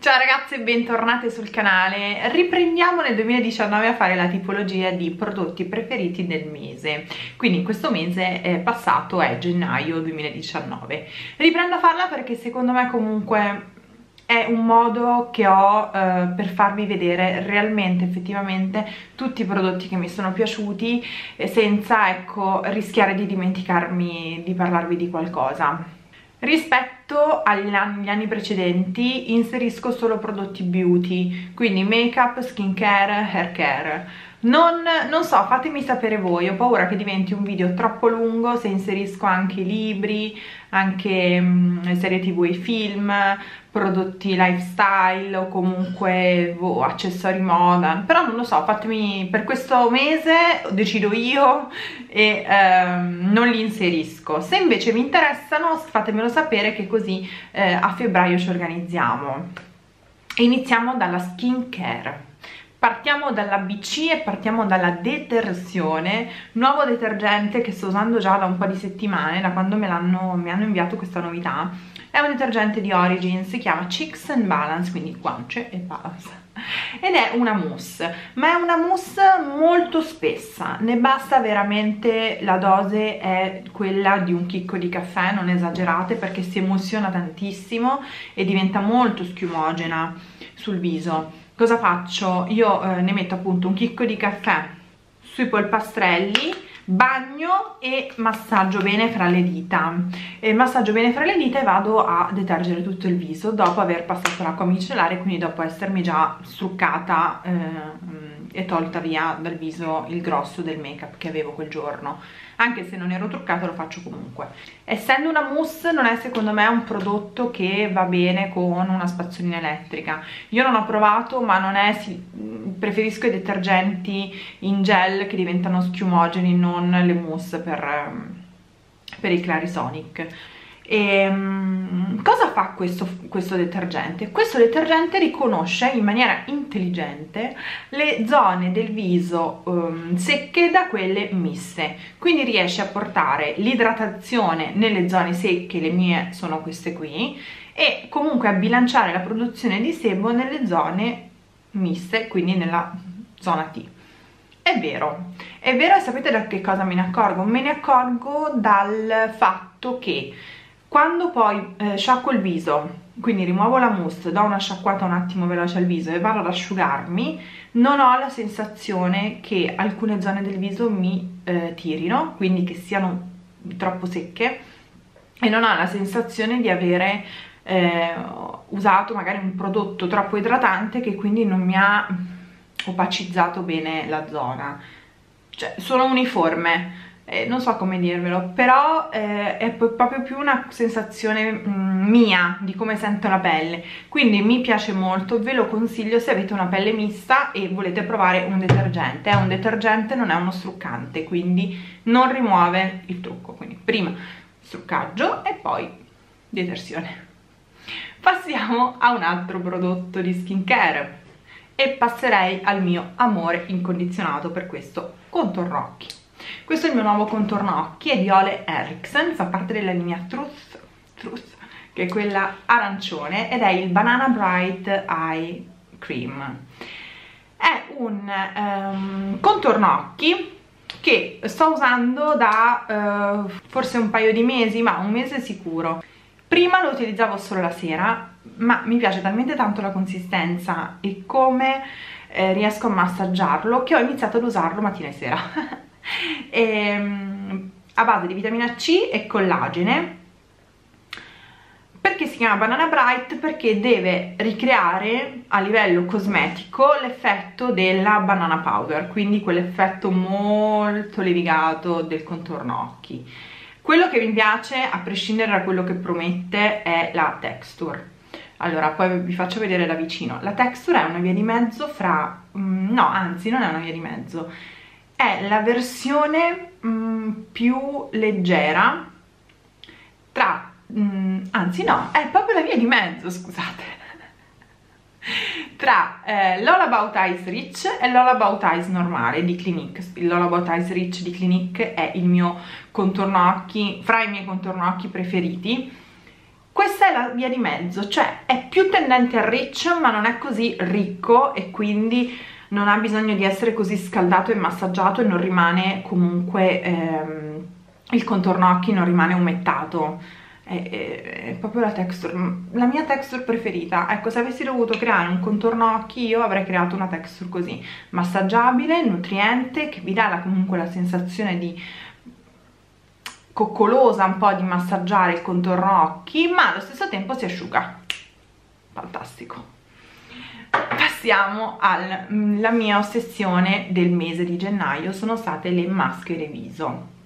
Ciao ragazze e bentornate sul canale, riprendiamo nel 2019 a fare la tipologia di prodotti preferiti del mese, quindi in questo mese è passato è gennaio 2019. Riprendo a farla perché secondo me comunque è un modo che ho eh, per farvi vedere realmente, effettivamente, tutti i prodotti che mi sono piaciuti senza, ecco, rischiare di dimenticarmi di parlarvi di qualcosa. Rispetto agli anni, anni, precedenti inserisco solo prodotti beauty, quindi make up, skincare, hair care. Non, non, so, fatemi sapere voi, ho paura che diventi un video troppo lungo se inserisco anche libri, anche mh, serie tv e film, prodotti lifestyle o comunque oh, accessori moda, però non lo so, fatemi per questo mese decido io e ehm, non li inserisco. Se invece vi interessano fatemelo sapere che così eh, a febbraio ci organizziamo. Iniziamo dalla skincare. Partiamo dalla BC e partiamo dalla detersione, nuovo detergente che sto usando già da un po' di settimane, da quando me hanno, mi hanno inviato questa novità. È un detergente di Origin, si chiama Chicks and Balance, quindi guance e balance. Ed è una mousse, ma è una mousse molto spessa, ne basta veramente, la dose è quella di un chicco di caffè, non esagerate perché si emulsiona tantissimo e diventa molto schiumogena sul viso. Cosa faccio? Io eh, ne metto appunto un chicco di caffè sui polpastrelli bagno e massaggio bene fra le dita. E massaggio bene fra le dita e vado a detergere tutto il viso dopo aver passato l'acqua micellare quindi dopo essermi già struccata eh, e tolta via dal viso il grosso del make up che avevo quel giorno anche se non ero truccata lo faccio comunque. Essendo una mousse non è secondo me un prodotto che va bene con una spazzolina elettrica. Io non ho provato ma non è sì, preferisco i detergenti in gel che diventano schiumogeni non le mousse per, per i Clarisonic e, um, cosa fa questo, questo detergente? Questo detergente riconosce in maniera intelligente le zone del viso um, secche da quelle miste, quindi riesce a portare l'idratazione nelle zone secche, le mie sono queste qui, e comunque a bilanciare la produzione di sebo nelle zone miste, quindi nella zona T. È vero, è vero e sapete da che cosa me ne accorgo? Me ne accorgo dal fatto che quando poi eh, sciacquo il viso, quindi rimuovo la mousse, do una sciacquata un attimo veloce al viso e vado ad asciugarmi, non ho la sensazione che alcune zone del viso mi eh, tirino, quindi che siano troppo secche e non ho la sensazione di avere eh, usato magari un prodotto troppo idratante che quindi non mi ha opacizzato bene la zona. Cioè, sono uniforme, eh, non so come dirvelo, però eh, è proprio più una sensazione mm, mia di come sento la pelle, quindi mi piace molto, ve lo consiglio se avete una pelle mista e volete provare un detergente, è un detergente, non è uno struccante, quindi non rimuove il trucco, quindi prima struccaggio e poi detersione. Passiamo a un altro prodotto di skincare e passerei al mio amore incondizionato per questo contorno occhi questo è il mio nuovo contorno occhi, è di Ole Eriksen, fa parte della linea Truth, Truth che è quella arancione, ed è il Banana Bright Eye Cream. È un um, contorno occhi che sto usando da uh, forse un paio di mesi, ma un mese sicuro. Prima lo utilizzavo solo la sera, ma mi piace talmente tanto la consistenza e come eh, riesco a massaggiarlo che ho iniziato ad usarlo mattina e sera. e, ehm, a base di vitamina C e collagene perché si chiama Banana Bright? Perché deve ricreare a livello cosmetico l'effetto della banana powder, quindi quell'effetto molto levigato del contorno occhi. Quello che mi piace, a prescindere da quello che promette, è la texture. Allora, poi vi faccio vedere da vicino. La texture è una via di mezzo fra... Mm, no, anzi, non è una via di mezzo è la versione mh, mm, più leggera tra, mh, mm, anzi no, è proprio la via di mezzo, scusate. Tra eh, l'All About Eyes Rich e l'All About Eyes normale di Clinique. l'All About Eyes Rich di Clinique è il mio contorno occhi, fra i miei contorno occhi preferiti. Questa è la via di mezzo, cioè è più tendente al rich ma non è così ricco e quindi non ha bisogno di essere così scaldato e massaggiato e non rimane comunque ehm, il contorno occhi non rimane umettato è, è, è, proprio la texture la mia texture preferita. Ecco se avessi dovuto creare un contorno occhi io avrei creato una texture così massaggiabile, nutriente che vi dà la, comunque la sensazione di coccolosa un po' di massaggiare il contorno occhi ma allo stesso tempo si asciuga. Fantastico passiamo alla mm, mia ossessione del mese di gennaio. Sono state le maschere viso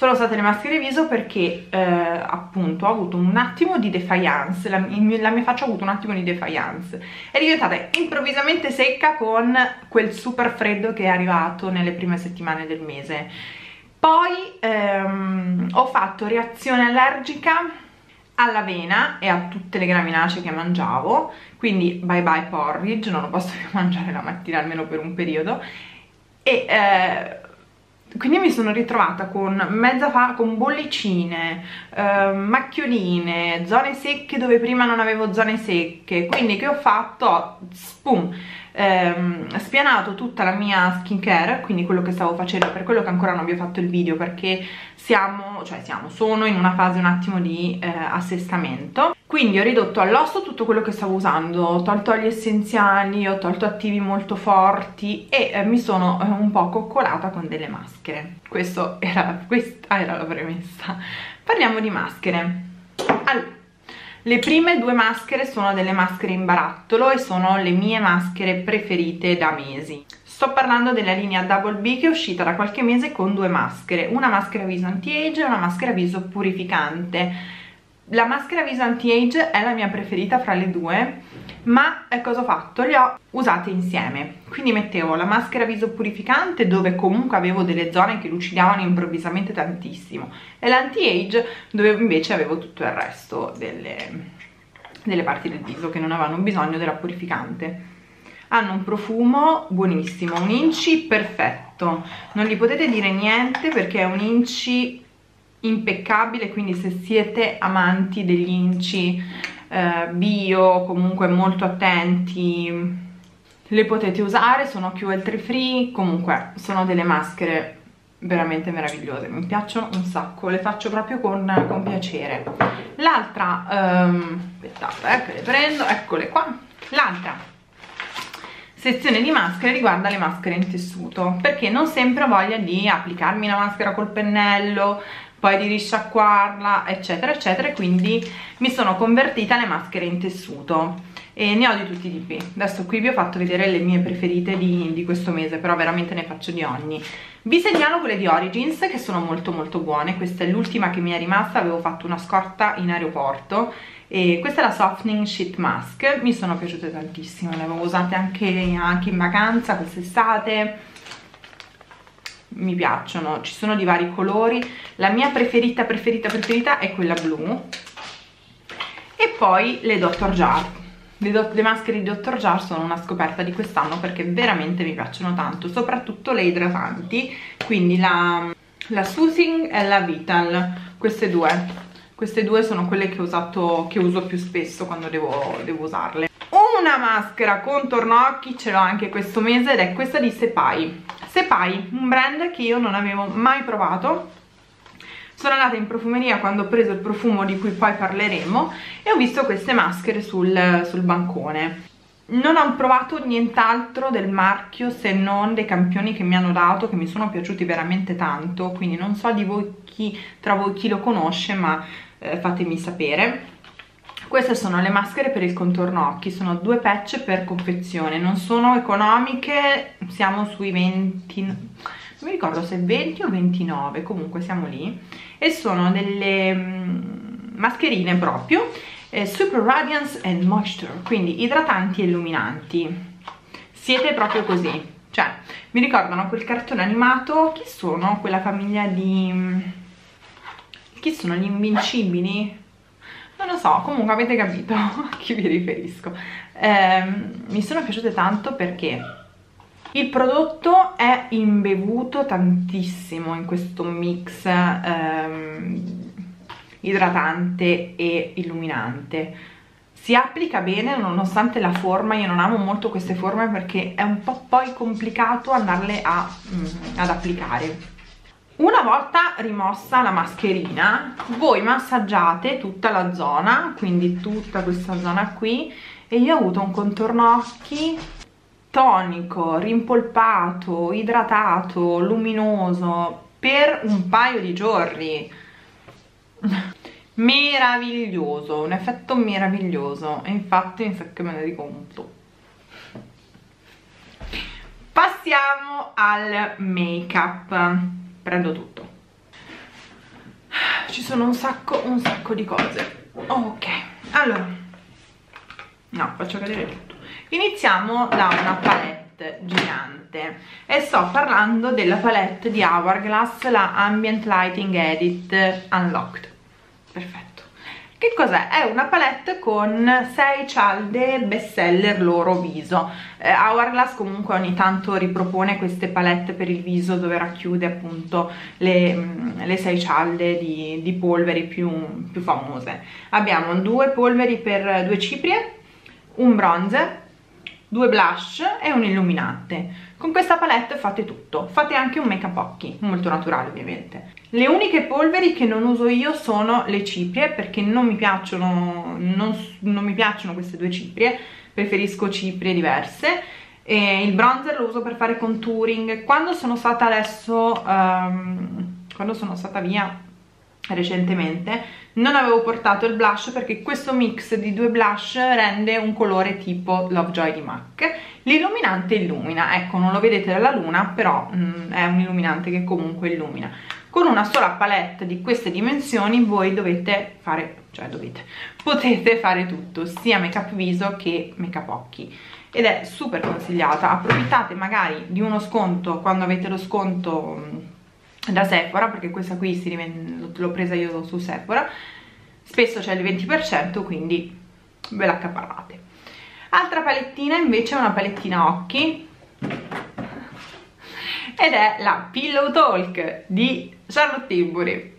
sono state le maschere viso perché eh, appunto ho avuto un attimo di defiance, la, la, mia faccia ha avuto un attimo di defiance, è diventata improvvisamente secca con quel super freddo che è arrivato nelle prime settimane del mese. Poi ehm, ho fatto reazione allergica all'avena e a tutte le graminacee che mangiavo, quindi bye bye porridge, non lo posso più mangiare la mattina almeno per un periodo, e... Eh, quindi mi sono ritrovata con mezza fa con bollicine, eh, macchioline, zone secche dove prima non avevo zone secche, quindi che ho fatto? Spum! Ehm, spianato tutta la mia skincare, quindi quello che stavo facendo, per quello che ancora non vi ho fatto il video perché siamo, cioè siamo, sono in una fase un attimo di eh, assestamento. Quindi ho ridotto all'osso tutto quello che stavo usando, ho tolto gli essenziali, ho tolto attivi molto forti e eh, mi sono eh, un po' coccolata con delle maschere. Era, questa era la premessa. Parliamo di maschere. Allora le prime due maschere sono delle maschere in barattolo e sono le mie maschere preferite da mesi. Sto parlando della linea Double B che è uscita da qualche mese con due maschere, una maschera viso anti-age e una maschera viso purificante la maschera viso anti-age è la mia preferita fra le due ma eh, cosa ho fatto? Le ho usate insieme. Quindi mettevo la maschera viso purificante dove comunque avevo delle zone che lucidavano improvvisamente tantissimo e l'anti-age dove invece avevo tutto il resto delle, delle parti del viso che non avevano bisogno della purificante. Hanno un profumo buonissimo, un inci perfetto. Non gli potete dire niente perché è un inci impeccabile quindi se siete amanti degli inci eh, bio comunque molto attenti le potete usare sono cruelty free comunque sono delle maschere veramente meravigliose mi piacciono un sacco le faccio proprio con, con piacere. L'altra um, aspettate eh, che le prendo eccole qua. L'altra sezione di maschere riguarda le maschere in tessuto perché non sempre ho voglia di applicarmi la maschera col pennello poi di risciacquarla eccetera eccetera e quindi mi sono convertita alle maschere in tessuto. E ne ho di tutti i tipi. Adesso qui vi ho fatto vedere le mie preferite di, di questo mese però veramente ne faccio di ogni. Vi segnalo quelle di Origins che sono molto molto buone. Questa è l'ultima che mi è rimasta avevo fatto una scorta in aeroporto e questa è la Softening Sheet Mask mi sono piaciute tantissimo le avevo usate anche, anche in vacanza quest'estate mi piacciono, ci sono di vari colori, la mia preferita preferita preferita è quella blu e poi le Dr. Jar, le, do le maschere di Dr. Jar sono una scoperta di quest'anno perché veramente mi piacciono tanto, soprattutto le idratanti, quindi la, la Soothing e la Vital, queste due, queste due sono quelle che, usato, che uso più spesso quando devo, devo usarle. Una maschera contorno occhi ce l'ho anche questo mese ed è questa di Sepai. Sepai, un brand che io non avevo mai provato. Sono andata in profumeria quando ho preso il profumo di cui poi parleremo e ho visto queste maschere sul, sul bancone. Non ho provato nient'altro del marchio se non dei campioni che mi hanno dato che mi sono piaciuti veramente tanto quindi non so di voi chi tra voi chi lo conosce ma eh, fatemi sapere. Queste sono le maschere per il contorno occhi, sono due patch per confezione, non sono economiche, siamo sui 20, non mi ricordo se 20 o 29, comunque siamo lì, e sono delle mm, mascherine proprio, eh, Super Radiance and Moisture, quindi idratanti e illuminanti, siete proprio così, cioè mi ricordano quel cartone animato, chi sono? Quella famiglia di... Chi sono gli invincibili? non lo so, comunque avete capito a chi vi riferisco. Eh, mi sono piaciute tanto perché il prodotto è imbevuto tantissimo in questo mix ehm, idratante e illuminante si applica bene nonostante la forma, io non amo molto queste forme perché è un po' poi complicato andarle a, mm, ad applicare. Una volta rimossa la mascherina, voi massaggiate tutta la zona, quindi tutta questa zona qui, e io ho avuto un contorno occhi tonico, rimpolpato, idratato, luminoso per un paio di giorni. Meraviglioso, un effetto meraviglioso. E infatti mi sa che me ne dico conto passiamo al make up prendo tutto. Ci sono un sacco un sacco di cose. Ok allora. No faccio vedere tutto. Iniziamo da una palette gigante. E sto parlando della palette di Hourglass la Ambient Lighting Edit Unlocked. Perfetto che cos'è? È una palette con 6 cialde bestseller loro viso. Eh, Hourglass comunque ogni tanto ripropone queste palette per il viso dove racchiude appunto le, 6 mm, cialde di, di polveri più, più famose. Abbiamo due polveri per due ciprie, un bronzer, due blush e un illuminante. Con questa palette fate tutto, fate anche un make up occhi, molto naturale ovviamente. Le uniche polveri che non uso io sono le ciprie perché non mi piacciono, non, non mi piacciono queste due ciprie, preferisco ciprie diverse. E il bronzer lo uso per fare contouring. Quando sono stata adesso, um, quando sono stata via recentemente non avevo portato il blush perché questo mix di due blush rende un colore tipo Lovejoy di MAC l'illuminante illumina, ecco non lo vedete dalla luna però mm, è un illuminante che comunque illumina con una sola palette di queste dimensioni voi dovete fare, cioè dovete, potete fare tutto sia make up viso che make up occhi. Ed è super consigliata. Approfittate magari di uno sconto quando avete lo sconto mm, da Sephora perché questa qui l'ho presa io su Sephora. Spesso c'è il 20% quindi ve la accaparrate. Altra palettina invece è una palettina occhi. Ed è la Pillow Talk di Charlotte Tilbury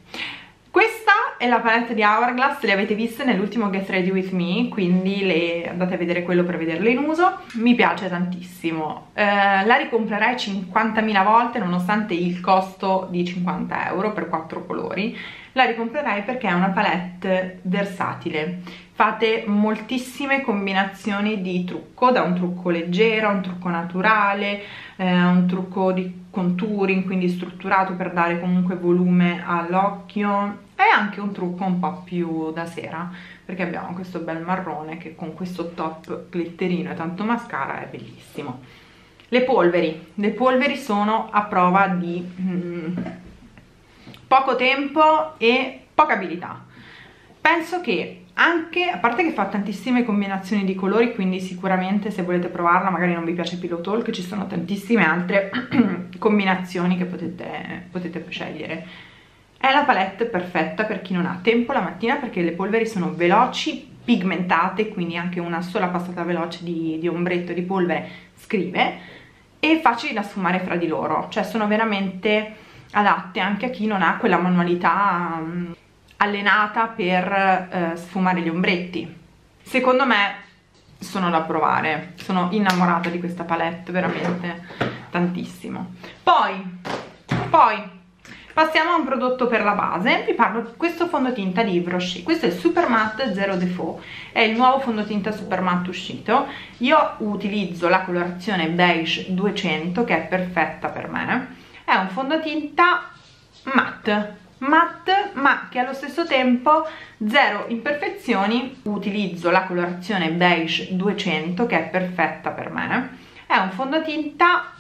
questa è la palette di Hourglass, le avete viste nell'ultimo Get Ready With Me, quindi le andate a vedere quello per vederle in uso. Mi piace tantissimo, eh, la ricomprerei 50.000 volte nonostante il costo di 50 euro per 4 colori. La ricomprerei perché è una palette versatile. Fate moltissime combinazioni di trucco, da un trucco leggero a un trucco naturale, eh, un trucco di contouring, quindi strutturato per dare comunque volume all'occhio. E anche un trucco un po' più da sera perché abbiamo questo bel marrone che con questo top glitterino e tanto mascara è bellissimo. Le polveri, le polveri sono a prova di mm, poco tempo e poca abilità. Penso che anche, a parte che fa tantissime combinazioni di colori, quindi sicuramente se volete provarla, magari non vi piace Pillow Talk, ci sono tantissime altre combinazioni che potete, potete scegliere. È la palette perfetta per chi non ha tempo la mattina perché le polveri sono veloci, pigmentate, quindi anche una sola passata veloce di, di ombretto di polvere scrive e facili da sfumare fra di loro, cioè sono veramente adatte anche a chi non ha quella manualità mm, allenata per eh, sfumare gli ombretti. Secondo me sono da provare. Sono innamorata di questa palette veramente tantissimo. Poi poi passiamo a un prodotto per la base. Vi parlo di questo fondotinta di Yves questo è Super Matte Zero Default. È il nuovo fondotinta Super Matte uscito. Io utilizzo la colorazione beige 200 che è perfetta per me. È un fondotinta matte matte ma che allo stesso tempo zero imperfezioni utilizzo la colorazione beige 200 che è perfetta per me. È un fondotinta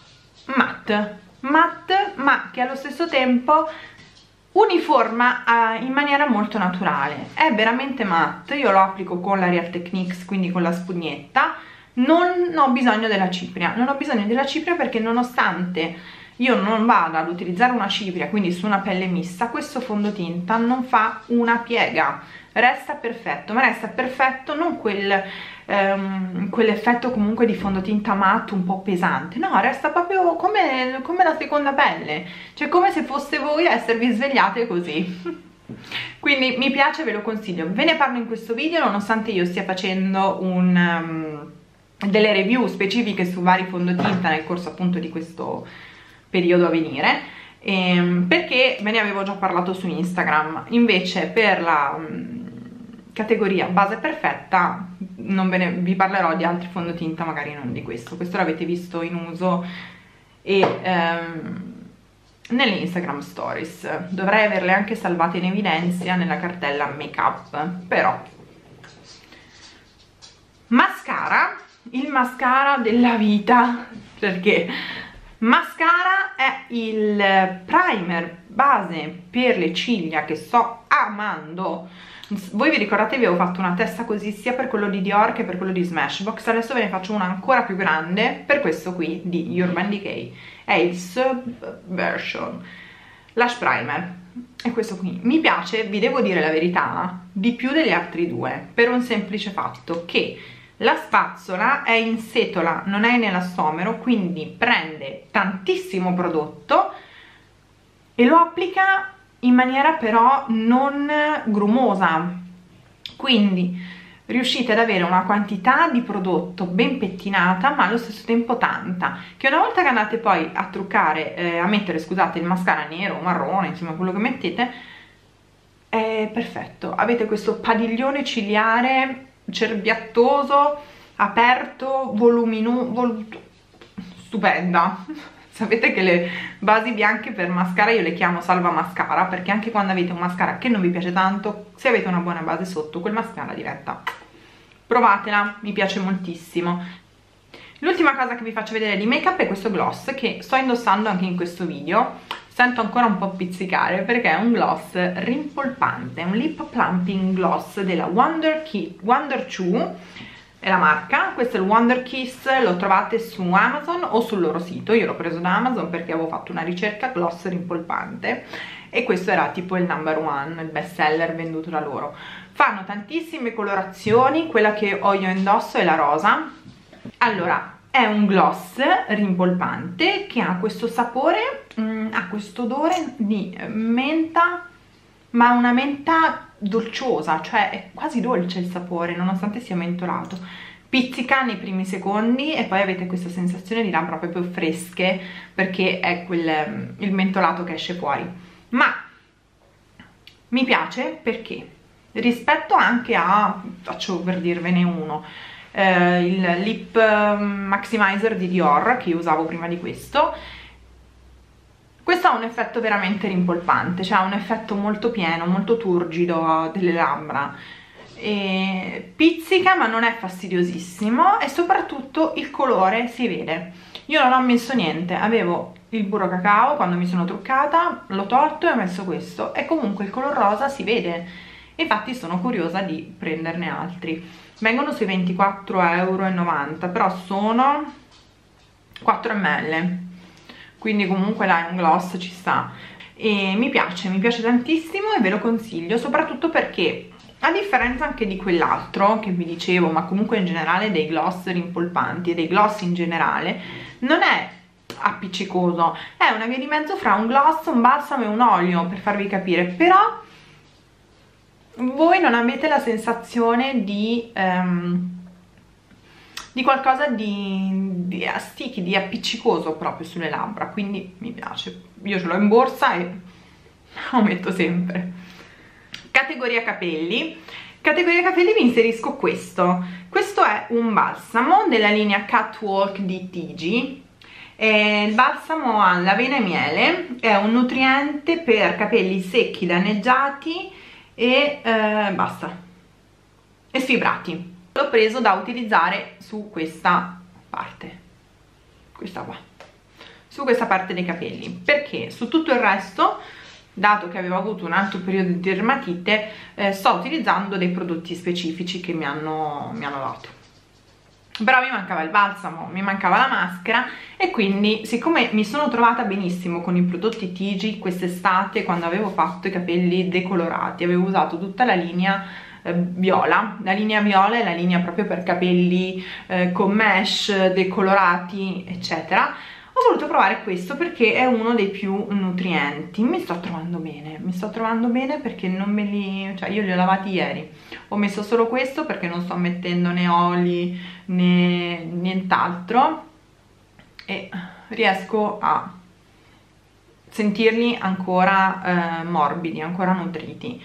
matte matte ma che allo stesso tempo uniforma in maniera molto naturale. È veramente matte io lo applico con la Real Techniques quindi con la spugnetta. Non ho bisogno della cipria. Non ho bisogno della cipria perché nonostante io non vado ad utilizzare una cipria quindi su una pelle mista questo fondotinta non fa una piega. Resta perfetto ma resta perfetto non quel um, quell'effetto comunque di fondotinta matte un po' pesante. No resta proprio come, come la seconda pelle. Cioè come se foste voi a esservi svegliate così. Quindi mi piace ve lo consiglio. Ve ne parlo in questo video nonostante io stia facendo un, um, delle review specifiche su vari fondotinta nel corso appunto di questo periodo a venire ehm, perché ve ne avevo già parlato su Instagram. Invece per la um, categoria base perfetta non ne, vi parlerò di altri fondotinta magari non di questo. Questo l'avete visto in uso e um, nelle Instagram stories. Dovrei averle anche salvate in evidenza nella cartella make up però. Mascara il mascara della vita perché mascara è il primer base per le ciglia che sto amando. Voi vi ricordate vi avevo fatto una testa così sia per quello di Dior che per quello di Smashbox. Adesso ve ne faccio una ancora più grande per questo qui di Urban Decay. È il Subversion Lash Primer. È questo qui. Mi piace, vi devo dire la verità di più degli altri due per un semplice fatto che la spazzola è in setola, non è nell'astomero, quindi prende tantissimo prodotto e lo applica in maniera però non grumosa. Quindi riuscite ad avere una quantità di prodotto ben pettinata ma allo stesso tempo tanta che una volta che andate poi a truccare, eh, a mettere scusate il mascara nero marrone insomma quello che mettete è perfetto avete questo padiglione ciliare cerbiattoso, aperto, voluminoso, vol stupenda. Sapete che le basi bianche per mascara io le chiamo salva mascara perché anche quando avete un mascara che non vi piace tanto, se avete una buona base sotto, quel mascara diventa. Provatela, mi piace moltissimo. L'ultima cosa che vi faccio vedere di make up è questo gloss che sto indossando anche in questo video sento ancora un po' pizzicare perché è un gloss rimpolpante, un lip plumping gloss della Wonder, Key, Wonder Chew è la marca, questo è il Wonder Kiss, lo trovate su Amazon o sul loro sito, io l'ho preso da Amazon perché avevo fatto una ricerca gloss rimpolpante e questo era tipo il number one, il best seller venduto da loro. Fanno tantissime colorazioni, quella che ho io indosso è la rosa. Allora, è un gloss rimpolpante che ha questo sapore, mm, ha questo odore di menta, ma una menta dolciosa, cioè è quasi dolce il sapore nonostante sia mentolato. Pizzica nei primi secondi e poi avete questa sensazione di labbra proprio fresche perché è quel, mm, il mentolato che esce fuori. Ma mi piace perché rispetto anche a, faccio per dirvene uno, eh, il lip mm, maximizer di Dior che io usavo prima di questo. Questo ha un effetto veramente rimpolpante cioè ha un effetto molto pieno, molto turgido delle labbra. E pizzica ma non è fastidiosissimo e soprattutto il colore si vede. Io non ho messo niente, avevo il burro cacao quando mi sono truccata, l'ho tolto e ho messo questo. E comunque il color rosa si vede. Infatti sono curiosa di prenderne altri vengono sui 24,90 euro però sono 4 ml quindi comunque là un gloss ci sta. E mi piace, mi piace tantissimo e ve lo consiglio soprattutto perché a differenza anche di quell'altro che vi dicevo ma comunque in generale dei gloss rimpolpanti e dei gloss in generale non è appiccicoso. È una via di mezzo fra un gloss, un balsamo e un olio per farvi capire. Però voi non avete la sensazione di, um, di qualcosa di, di sticky, di appiccicoso proprio sulle labbra, quindi mi piace. Io ce l'ho in borsa e lo metto sempre. Categoria capelli. Categoria capelli vi inserisco questo. Questo è un balsamo della linea Catwalk di TG. il balsamo all'avena e miele, è un nutriente per capelli secchi, danneggiati e eh, basta. E sfibrati l'ho preso da utilizzare su questa parte. Questa qua. Su questa parte dei capelli. Perché su tutto il resto dato che avevo avuto un altro periodo di dermatite eh, sto utilizzando dei prodotti specifici che mi hanno, mi hanno dato però mi mancava il balsamo, mi mancava la maschera e quindi siccome mi sono trovata benissimo con i prodotti Tigi quest'estate quando avevo fatto i capelli decolorati, avevo usato tutta la linea eh, viola, la linea viola è la linea proprio per capelli eh, con mesh, decolorati eccetera ho voluto provare questo perché è uno dei più nutrienti. Mi sto trovando bene mi sto trovando bene perché non me li cioè io li ho lavati ieri. Ho messo solo questo perché non sto mettendo né oli né nient'altro e riesco a sentirli ancora eh, morbidi ancora nutriti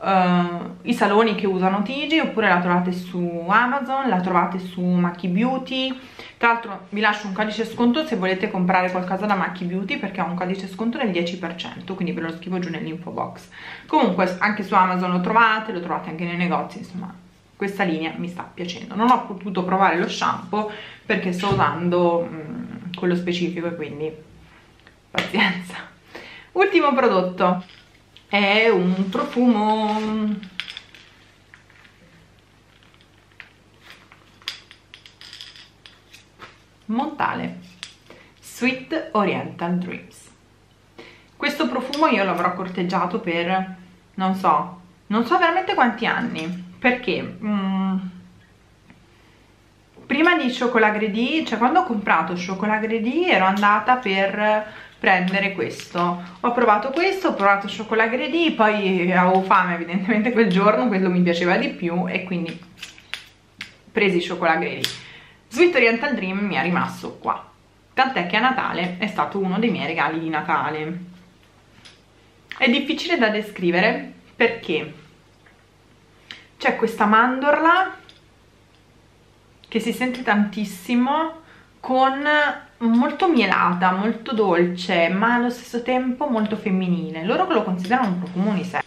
uh, i saloni che usano Tigi oppure la trovate su Amazon, la trovate su Macchi Beauty. Tra l'altro vi lascio un codice sconto se volete comprare qualcosa da Macchi Beauty perché ha un codice sconto del 10% quindi ve lo scrivo giù nell'info box. Comunque anche su Amazon lo trovate, lo trovate anche nei negozi insomma questa linea mi sta piacendo. Non ho potuto provare lo shampoo perché sto usando mm, quello specifico e quindi pazienza. Ultimo prodotto è un profumo. Montale. Sweet Oriental Dreams questo profumo io l'avrò corteggiato per non so non so veramente quanti anni perché mm, prima di Chocolat Gredy cioè quando ho comprato Chocolat Gredy ero andata per prendere questo. Ho provato questo, ho provato Chocolat Gredy poi avevo fame evidentemente quel giorno quello mi piaceva di più e quindi presi Chocolat Gredy Sweet Oriental Dream mi è rimasto qua. Tant'è che a Natale è stato uno dei miei regali di Natale. È difficile da descrivere perché c'è questa mandorla che si sente tantissimo con molto mielata, molto dolce, ma allo stesso tempo molto femminile. Loro lo considerano un profumo unisex,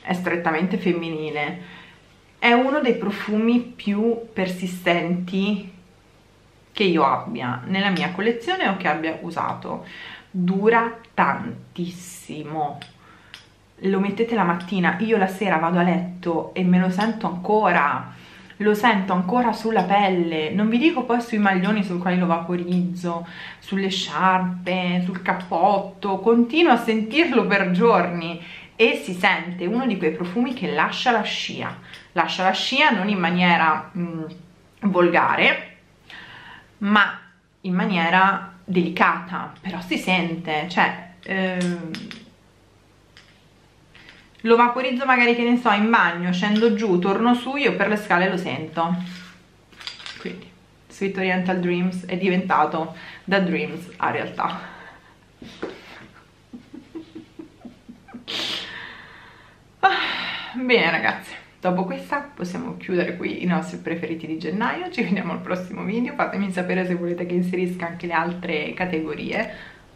è strettamente femminile. È uno dei profumi più persistenti che io abbia nella mia collezione o che abbia usato. Dura tantissimo. Lo mettete la mattina, io la sera vado a letto e me lo sento ancora lo sento ancora sulla pelle, non vi dico poi sui maglioni sul quali lo vaporizzo, sulle sciarpe, sul cappotto, continuo a sentirlo per giorni e si sente uno di quei profumi che lascia la scia, lascia la scia non in maniera mh, mm, volgare, ma in maniera delicata, però si sente, cioè... Ehm, lo vaporizzo magari che ne so in bagno scendo giù torno su io per le scale lo sento. Quindi Sweet Oriental Dreams è diventato da Dreams a realtà. Ah, bene ragazzi. Dopo questa possiamo chiudere qui i nostri preferiti di gennaio. Ci vediamo al prossimo video. Fatemi sapere se volete che inserisca anche le altre categorie.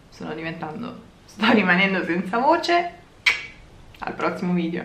Sto diventando sto rimanendo senza voce al prossimo video